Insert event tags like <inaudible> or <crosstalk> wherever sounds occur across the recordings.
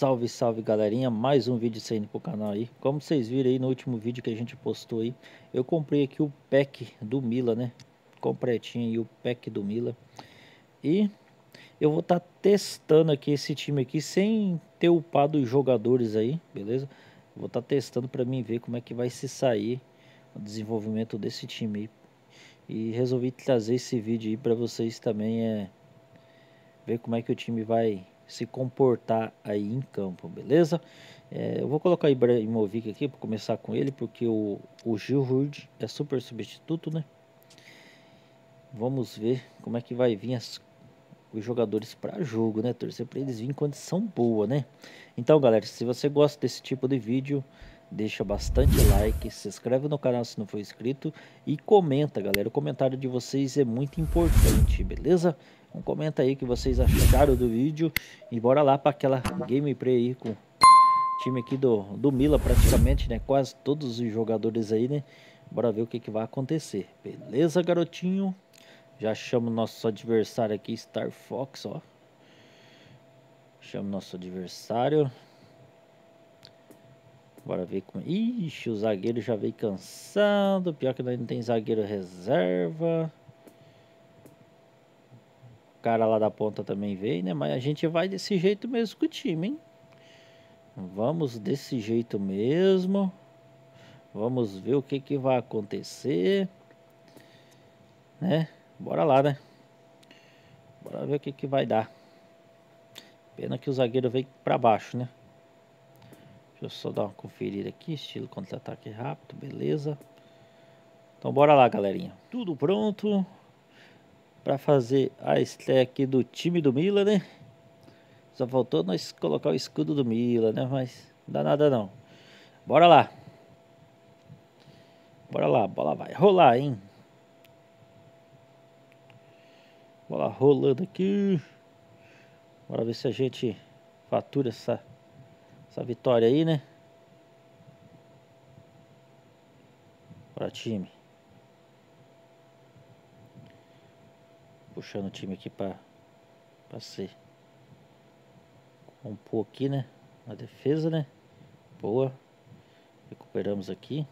Salve, salve galerinha, mais um vídeo saindo pro canal aí. Como vocês viram aí no último vídeo que a gente postou aí Eu comprei aqui o pack do Mila, né? Completinho aí o pack do Mila. E eu vou estar tá testando aqui esse time aqui Sem ter upado os jogadores aí, beleza? Vou estar tá testando para mim ver como é que vai se sair O desenvolvimento desse time aí. E resolvi trazer esse vídeo aí para vocês também é Ver como é que o time vai se comportar aí em campo, beleza? É, eu vou colocar o Ibrahimovic aqui para começar com ele, porque o, o Gilhurd é super substituto, né? Vamos ver como é que vai vir as, os jogadores para jogo, né? Torcer para eles virem em condição boa, né? Então, galera, se você gosta desse tipo de vídeo, deixa bastante like, se inscreve no canal se não for inscrito e comenta, galera. O comentário de vocês é muito importante, beleza? Um comenta aí o que vocês acharam do vídeo e bora lá para aquela gameplay aí com o time aqui do, do Mila praticamente, né? Quase todos os jogadores aí, né? Bora ver o que, que vai acontecer. Beleza, garotinho? Já chamo nosso adversário aqui, Star Fox, ó. Chamo nosso adversário. Bora ver como... Ixi, o zagueiro já veio cansado. Pior que não tem zagueiro reserva cara lá da ponta também veio, né? Mas a gente vai desse jeito mesmo com o time, hein? Vamos desse jeito mesmo. Vamos ver o que, que vai acontecer. Né? Bora lá, né? Bora ver o que, que vai dar. Pena que o zagueiro veio para baixo, né? Deixa eu só dar uma conferida aqui. Estilo contra-ataque rápido, beleza. Então bora lá, galerinha. Tudo pronto para fazer a estreia aqui do time do Mila, né? Só faltou nós colocar o escudo do Mila, né? Mas não dá nada não. Bora lá. Bora lá, bola vai rolar, hein? Bola rolando aqui. Bora ver se a gente fatura essa, essa vitória aí, né? Bora time. puxando o time aqui para para ser compor aqui, né? A defesa, né? Boa. Recuperamos aqui.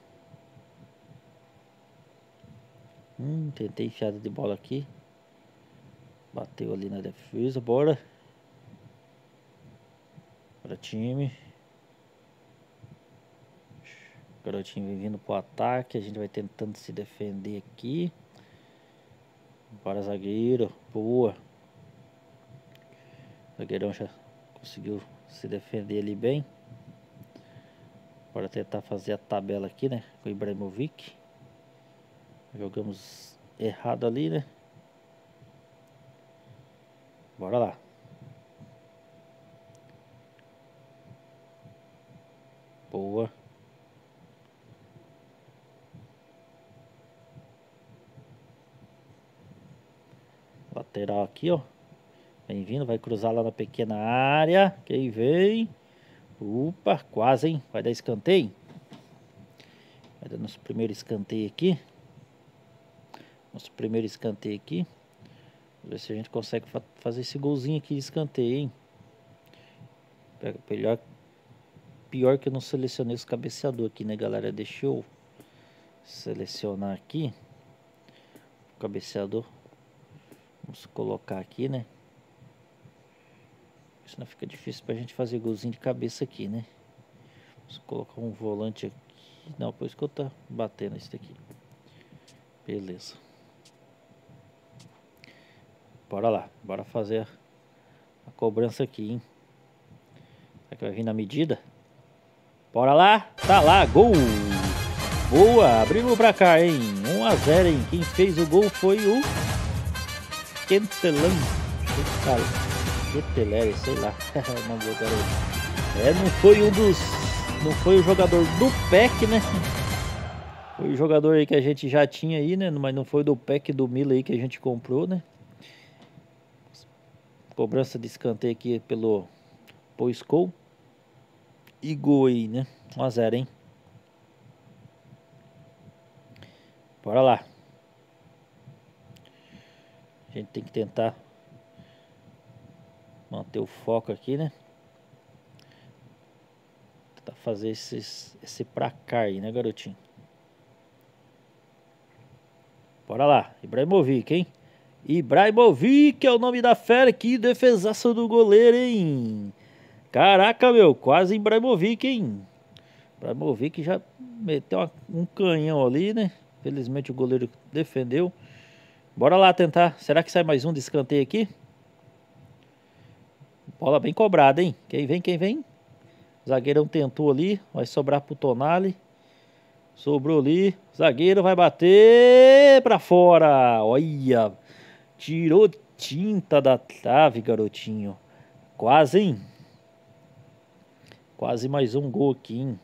Hum, tentei enfiada de bola aqui. Bateu ali na defesa, bora. Bora time. O garotinho vem vindo pro ataque, a gente vai tentando se defender aqui. Bora zagueiro, boa. O zagueirão já conseguiu se defender ali bem. Bora tentar fazer a tabela aqui, né? Com o Ibrahimovic. Jogamos errado ali, né? Bora lá. Boa. Lateral aqui, ó. Bem-vindo, vai cruzar lá na pequena área. Quem vem? Opa, quase, hein? Vai dar escanteio. Vai dar nosso primeiro escanteio aqui. Nosso primeiro escanteio aqui. Vamos ver se a gente consegue fa fazer esse golzinho aqui de escanteio, hein? Pega melhor. Pior que eu não selecionei os cabeceador aqui, né, galera? Deixa eu selecionar aqui. O cabeceador. Vamos colocar aqui, né? Senão fica difícil pra gente fazer golzinho de cabeça aqui, né? Vamos colocar um volante aqui. Não, por isso que eu tô batendo esse daqui. Beleza. Bora lá. Bora fazer a cobrança aqui, hein? Será que vai vir na medida? Bora lá. Tá lá. Gol. Boa. Abrimos pra cá, hein? 1 a 0, hein? Quem fez o gol foi o... Kentelan. Cara, Keteleri, sei lá. <laughs> é, não foi um dos. Não foi o jogador do PEC, né? Foi o jogador aí que a gente já tinha aí, né? Mas não foi do PEC do Mila aí que a gente comprou, né? Cobrança de escanteio aqui pelo Poiscou. E gol aí, né? 1x0, hein? Bora lá. A gente tem que tentar manter o foco aqui, né? Tentar fazer esses, esse pra cá aí, né, garotinho? Bora lá. Ibrahimovic, hein? Ibrahimovic é o nome da fera. Que defesaço do goleiro, hein? Caraca, meu. Quase Ibrahimovic, hein? Ibrahimovic já meteu um canhão ali, né? Felizmente o goleiro defendeu. Bora lá tentar. Será que sai mais um de escanteio aqui? Bola bem cobrada, hein? Quem vem, quem vem? Zagueirão tentou ali. Vai sobrar pro Tonali. Sobrou ali. Zagueiro vai bater pra fora. Olha. Tirou tinta da trave, garotinho. Quase, hein? Quase mais um gol aqui, hein?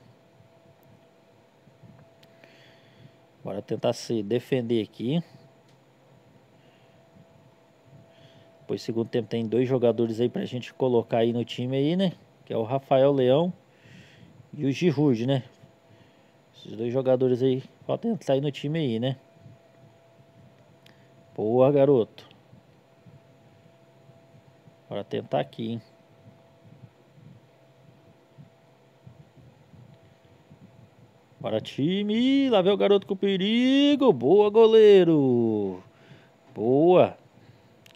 Bora tentar se defender aqui. Depois, segundo tempo, tem dois jogadores aí pra gente colocar aí no time aí, né? Que é o Rafael Leão e o Giroud, né? Esses dois jogadores aí, falta entrar aí no time aí, né? Boa, garoto. Bora tentar aqui, hein? Bora time, lá vem o garoto com perigo. Boa, goleiro. Boa.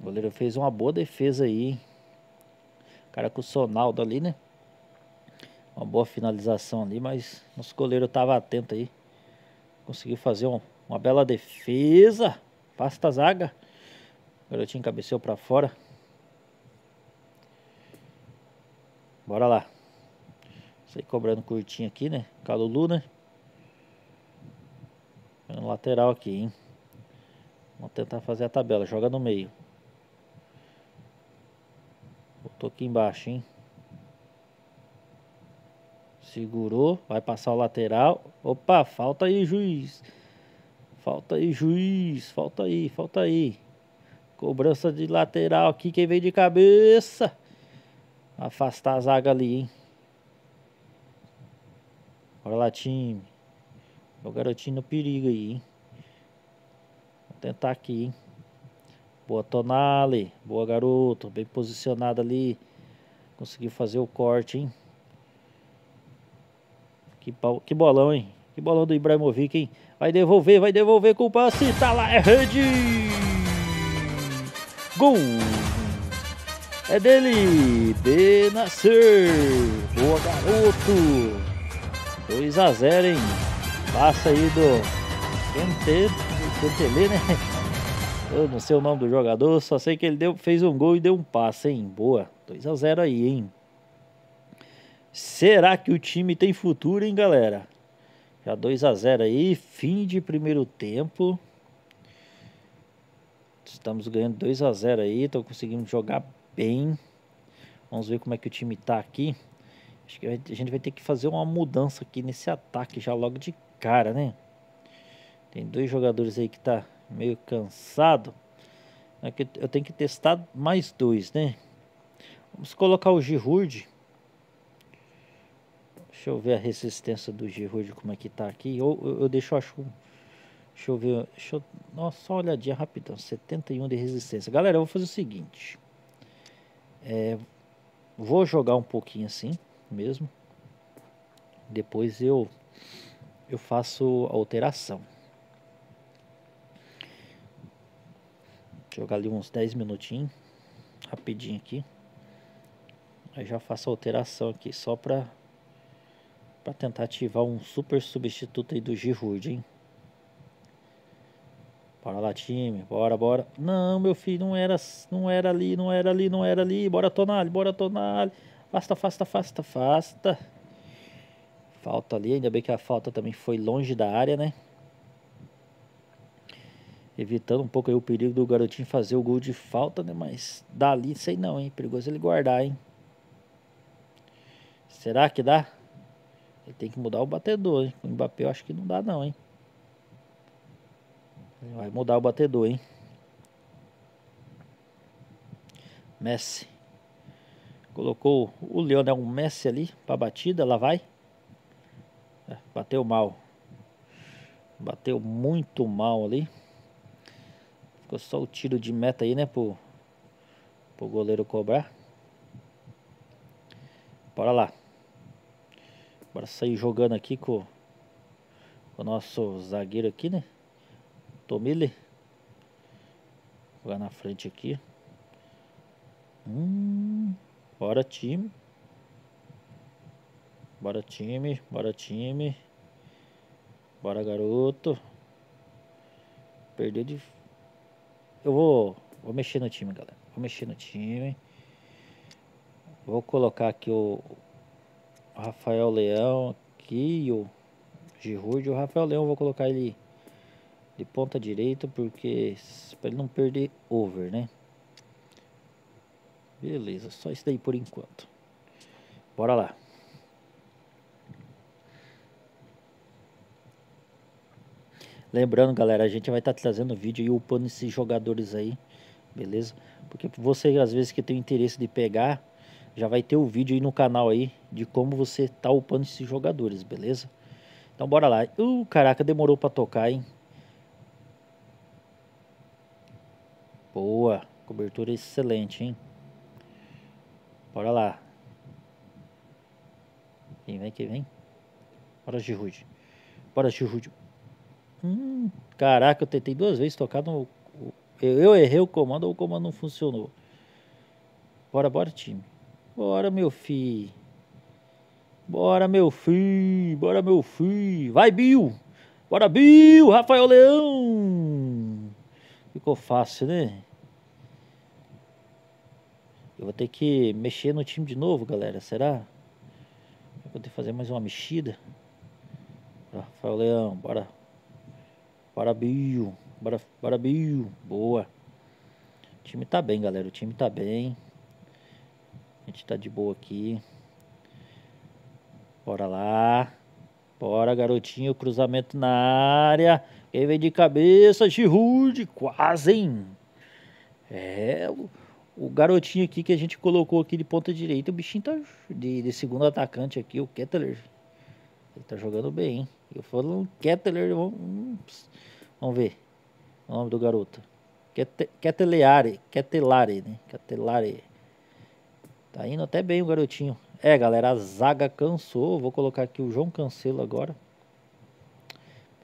O goleiro fez uma boa defesa aí. Hein? O cara com o Sonaldo ali, né? Uma boa finalização ali, mas nosso goleiro estava atento aí. Conseguiu fazer um, uma bela defesa. Pasta zaga. O garotinho cabeceou para fora. Bora lá. Sei cobrando curtinho aqui, né? Calulu, né? No lateral aqui, hein? Vamos tentar fazer a tabela. Joga no meio. Botou aqui embaixo, hein? Segurou. Vai passar o lateral. Opa, falta aí, juiz. Falta aí, juiz. Falta aí, falta aí. Cobrança de lateral aqui. Quem vem de cabeça. Afastar a zaga ali, hein? Bora lá, time. O garotinho no perigo aí, hein? Vou tentar aqui, hein? Boa Tonali. Boa, garoto. Bem posicionado ali. Conseguiu fazer o corte, hein? Que, que bolão, hein? Que bolão do Ibrahimovic, hein? Vai devolver, vai devolver com o passe. Tá lá, é rede! Gol! É dele! Benasser! Boa, garoto! 2 a 0 hein? Passa aí do Quentelê, né? Eu não sei o nome do jogador, só sei que ele deu, fez um gol e deu um passe, hein? Boa. 2 a 0 aí, hein? Será que o time tem futuro, hein, galera? Já 2 a 0 aí, fim de primeiro tempo. Estamos ganhando 2 a 0 aí, tô conseguindo jogar bem. Vamos ver como é que o time tá aqui. Acho que a gente vai ter que fazer uma mudança aqui nesse ataque já logo de cara, né? Tem dois jogadores aí que tá meio cansado. É eu tenho que testar mais dois, né? Vamos colocar o Giroud. Deixa eu ver a resistência do Giroud como é que tá aqui. Ou eu, eu deixo, acho. Deixa eu ver. Deixa eu, nossa, só uma olhadinha rapidão. 71 de resistência. Galera, eu vou fazer o seguinte. É, vou jogar um pouquinho assim mesmo. Depois eu eu faço a alteração. Jogar ali uns 10 minutinhos, rapidinho aqui. Aí já faço a alteração aqui só pra, pra tentar ativar um super substituto aí do Giroud, hein. Bora lá, time. Bora, bora. Não, meu filho, não era, não era ali, não era ali, não era ali. Bora, Tonali, bora, Tonali. Afasta, afasta, afasta, afasta. Falta ali, ainda bem que a falta também foi longe da área, né? Evitando um pouco aí o perigo do garotinho fazer o gol de falta, né? Mas dali, sei não, hein? Perigoso ele guardar, hein? Será que dá? Ele tem que mudar o batedor, hein? O Mbappé eu acho que não dá não, hein? Ele vai mudar o batedor, hein? Messi. Colocou o Leonel Messi ali para batida, lá vai. É, bateu mal. Bateu muito mal ali. Ficou só o tiro de meta aí, né, pro, pro goleiro cobrar. Bora lá. Bora sair jogando aqui com, com o nosso zagueiro aqui, né? Tomile. Jogar na frente aqui. Hum, bora time. Bora time, bora time. Bora garoto. Perdeu de. Eu vou. Vou mexer no time, galera. Vou mexer no time. Vou colocar aqui o, Rafael Leão aqui e o Giroud. O Rafael Leão vou colocar ele de ponta direita porque para ele não perder over, né? Beleza, só isso daí por enquanto. Bora lá. Lembrando, galera, a gente vai estar tá trazendo vídeo e upando esses jogadores aí, beleza? Porque você, às vezes, que tem interesse de pegar, já vai ter o vídeo aí no canal aí de como você tá upando esses jogadores, beleza? Então, bora lá. Uh, caraca, demorou pra tocar, hein? Boa, cobertura excelente, hein? Bora lá. Quem vem, quem vem? Bora, Girude. Bora, Girude. Hum, caraca, eu tentei duas vezes tocar no. Eu, errei o comando ou o comando não funcionou. Bora, bora, time. Bora, meu filho. Bora, meu filho. Bora, meu filho. Vai, Bill. Bora, Bill. Rafael Leão. Ficou fácil, né? Eu vou ter que mexer no time de novo, galera. Será? Vou ter que fazer mais uma mexida. Rafael Leão, bora. Bora, Bill. Boa. O time tá bem, galera. O time tá bem. A gente tá de boa aqui. Bora lá. Bora, garotinho. Cruzamento na área. Quem vem de cabeça? Giroud. Quase, hein? É, o, o, garotinho aqui que a gente colocou aqui de ponta direita. O bichinho tá de, de segundo atacante aqui, o Kettler. Ele tá jogando bem, hein? Eu falo Kettler. Vamos, vamos ver o nome do garoto. Ketelare. Ketelare, né? Ketelare. Tá indo até bem o garotinho. É, galera, a zaga cansou. Vou colocar aqui o João Cancelo agora.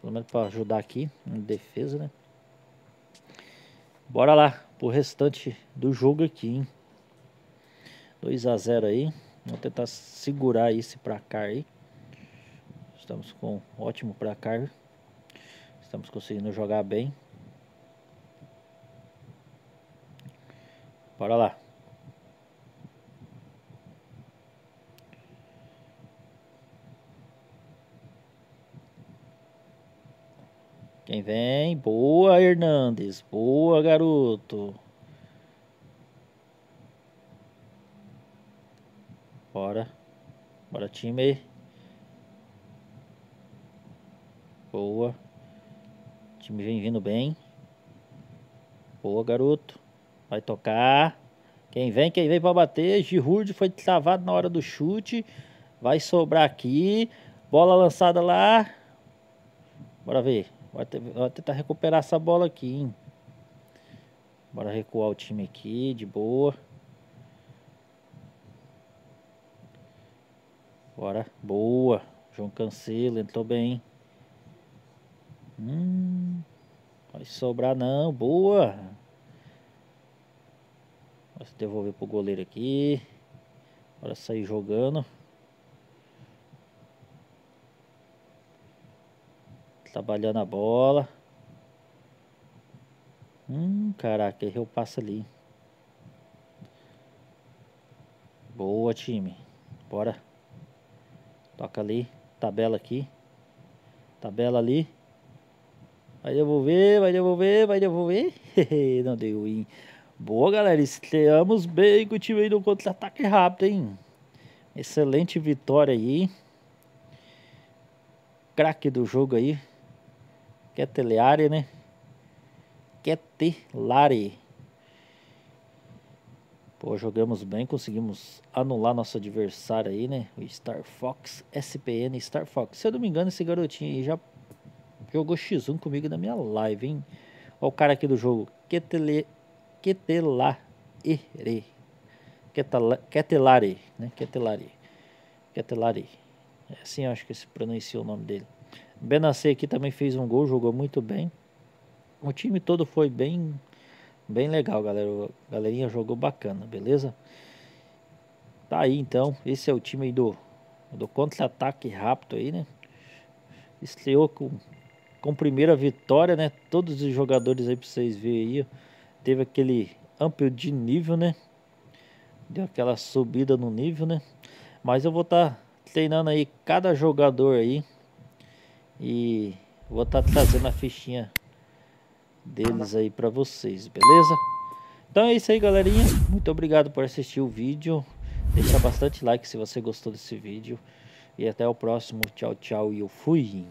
Pelo menos para ajudar aqui em defesa, né? Bora lá pro restante do jogo aqui, hein? 2 a 0 aí. Vamos tentar segurar esse placar aí. Estamos com ótimo placar. Estamos conseguindo jogar bem. Bora lá. Quem vem? Boa, Hernandes. Boa, garoto. Bora. Bora, time. Boa. O time vem vindo bem. Boa, garoto. Vai tocar. Quem vem, quem vem para bater. Giroud foi travado na hora do chute. Vai sobrar aqui. Bola lançada lá. Bora ver. Vai, ter, vai tentar recuperar essa bola aqui, hein? Bora recuar o time aqui, de boa. Bora, boa. João Cancelo, entrou bem. Hum, vai sobrar não, boa. Vou devolver pro goleiro aqui. Bora sair jogando. Trabalhando a bola. Hum, caraca, errei o passo ali. Boa, time. Bora. Toca ali. Tabela aqui. Tabela ali. Vai devolver, vai devolver, vai devolver. <laughs> Não deu win. Boa, galera. Estreamos bem com o time aí no contra-ataque rápido, hein? Excelente vitória aí. Craque do jogo aí. Ketelare, né? Ketelare. Pô, jogamos bem, conseguimos anular nosso adversário aí, né? O Star Fox, SPN Star Fox. Se eu não me engano, esse garotinho aí já jogou X1 comigo na minha live, hein? Olha o cara aqui do jogo. Ketele, Ketelare. Ketelare, né? Ketelare. Ketelare. É assim acho que se pronuncia o nome dele. Benassi aqui também fez um gol, jogou muito bem. O time todo foi bem bem legal, galera. A galerinha jogou bacana, beleza? Tá aí então, esse é o time do, do contra-ataque rápido aí, né? Estreou com, com primeira vitória, né? Todos os jogadores aí pra vocês verem aí. Teve aquele amplo de nível, né? Deu aquela subida no nível, né? Mas eu vou estar tá treinando aí cada jogador aí. E vou estar tá trazendo a fichinha deles aí para vocês, beleza? Então é isso aí, galerinha. Muito obrigado por assistir o vídeo. Deixa bastante like se você gostou desse vídeo. E até o próximo. Tchau, tchau. E eu fui.